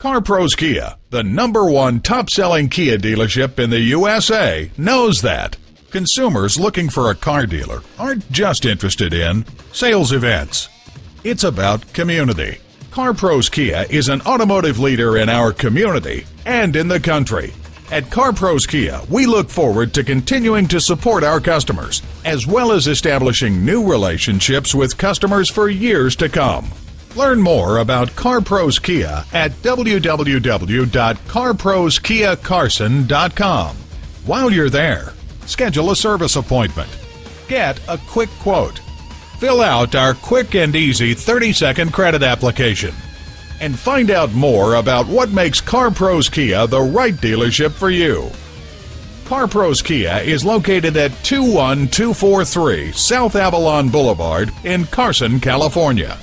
CarPros Kia, the number one top selling Kia dealership in the USA, knows that. Consumers looking for a car dealer aren't just interested in sales events. It's about community. CarPros Kia is an automotive leader in our community and in the country. At CarPros Kia, we look forward to continuing to support our customers, as well as establishing new relationships with customers for years to come. Learn more about CarPros Kia at www.carproskiacarson.com. While you're there, schedule a service appointment. Get a quick quote. Fill out our quick and easy 30 second credit application. And find out more about what makes CarPros Kia the right dealership for you. CarPros Kia is located at 21243 South Avalon Boulevard in Carson, California.